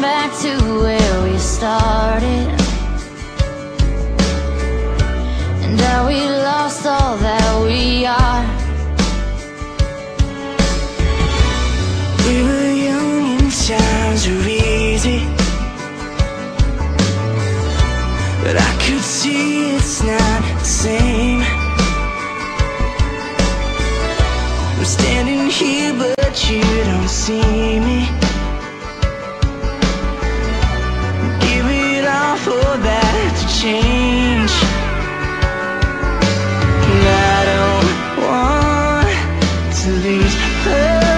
back to where we started. And how we lost all that we are. We were young and times were easy. But I could see it's not the same. I'm standing here but you don't see me change. And I don't want to lose her.